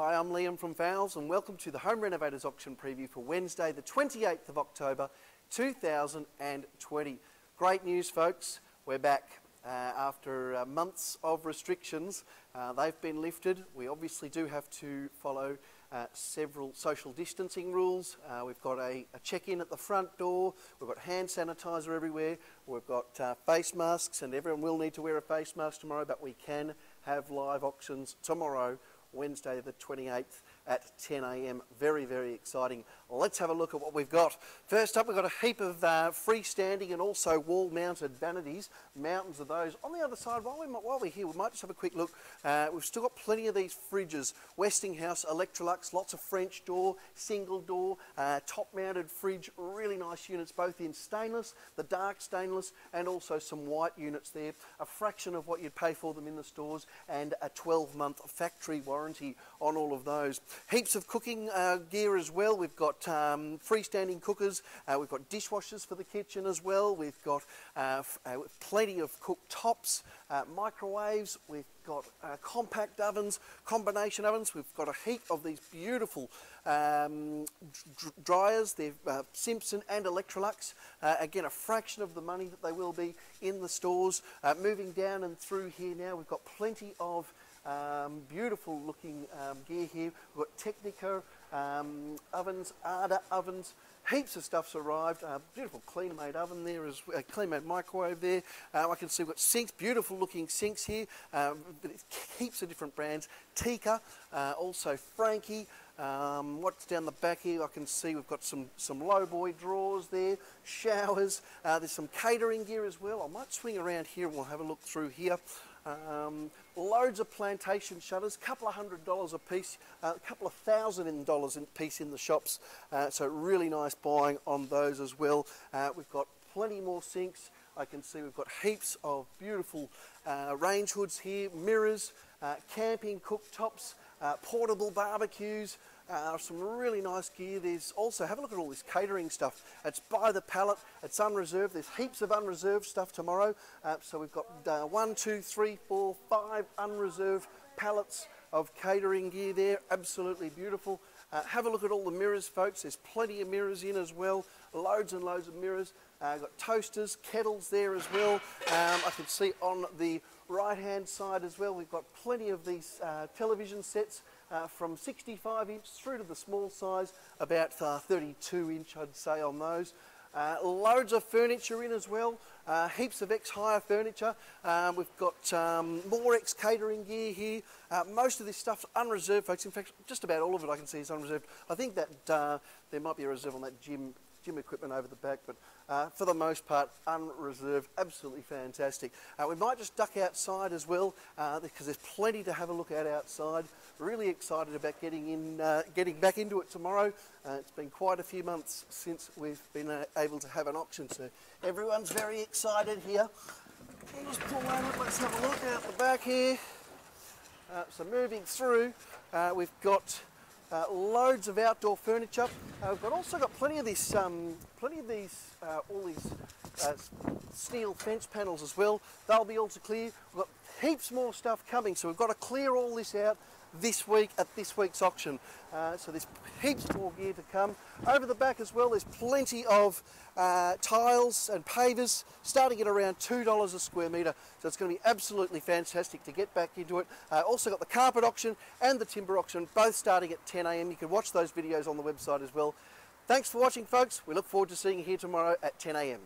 Hi, I'm Liam from Fowles and welcome to the Home Renovators Auction Preview for Wednesday the 28th of October 2020. Great news folks, we're back. Uh, after uh, months of restrictions, uh, they've been lifted. We obviously do have to follow uh, several social distancing rules. Uh, we've got a, a check-in at the front door. We've got hand sanitizer everywhere. We've got uh, face masks and everyone will need to wear a face mask tomorrow, but we can have live auctions tomorrow Wednesday the 28th at 10am. Very, very exciting. Let's have a look at what we've got. First up, we've got a heap of uh, freestanding and also wall-mounted vanities, mountains of those. On the other side, while, we, while we're here, we might just have a quick look. Uh, we've still got plenty of these fridges. Westinghouse, Electrolux, lots of French door, single door, uh, top-mounted fridge, really nice units, both in stainless, the dark stainless, and also some white units there. A fraction of what you'd pay for them in the stores, and a 12-month factory warranty on all of those. Heaps of cooking uh, gear as well. We've got um, freestanding cookers. Uh, we've got dishwashers for the kitchen as well. We've got uh, uh plenty of cooktops, uh, microwaves. We've got uh, compact ovens, combination ovens. We've got a heap of these beautiful um, dryers. They're Simpson and Electrolux. again, a fraction of the money that they will be in the stores. moving down and through here now, we've got plenty of um, beautiful looking um, gear here. We've got Technika um, ovens, Arda ovens, heaps of stuff's arrived. Uh, beautiful Kleenmaid oven there, as a uh, Kleenmaid microwave there. Uh, I can see we've got sinks, beautiful looking sinks here, um, heaps of different brands. Tika, uh, also Franke. Um, what's down the back here? I can see we've got some, some lowboy drawers there, showers. Uh, there's some catering gear as well. I might swing around here and we'll have a look through here. Um, loads of plantation shutters, a couple of hundred dollars a piece, uh, a couple of thousand dollars a piece in the shops. Uh, so really nice buying on those as well. Uh, we've got plenty more sinks. I can see we've got heaps of beautiful uh, range hoods here, mirrors, uh, camping cooktops, uh, portable barbecues, uh, some really nice gear. There's also, have a look at all this catering stuff. It's by the pallet, it's unreserved. There's heaps of unreserved stuff tomorrow. Uh, so we've got uh, one, two, three, four, five unreserved pallets of catering gear there. Absolutely beautiful. Uh, have a look at all the mirrors, folks. There's plenty of mirrors in as well. Loads and loads of mirrors. Uh, got toasters, kettles there as well. Um, I can see on the right hand side as well, we've got plenty of these uh, television sets uh, from 65 inch through to the small size, about uh, 32 inch I'd say on those. Uh, loads of furniture in as well, uh, heaps of ex-hire furniture. Um, we've got um, more ex-catering gear here. Uh, most of this stuff's unreserved, folks. In fact, just about all of it I can see is unreserved. I think that uh, there might be a reserve on that gym gym equipment over the back, but uh, for the most part, unreserved, absolutely fantastic. Uh, we might just duck outside as well, uh, because there's plenty to have a look at outside. Really excited about getting in, uh, getting back into it tomorrow. Uh, it's been quite a few months since we've been able to have an auction, so everyone's very excited here. Let's pull over, let's have a look out the back here. so moving through, we've got loads of outdoor furniture. Uh, we've got also got plenty of this, um, plenty of these, uh, all these uh, steel fence panels as well. They'll be all to clear. We've got heaps more stuff coming, so we've got to clear all this out this week at this week's auction. Uh, so there's heaps more gear to come. Over the back as well, there's plenty of uh, tiles and pavers starting at around $2 a square metre. So it's going to be absolutely fantastic to get back into it. Uh, also got the carpet auction and the timber auction, both starting at 10am. You can watch those videos on the website as well. Thanks for watching folks. We look forward to seeing you here tomorrow at 10am.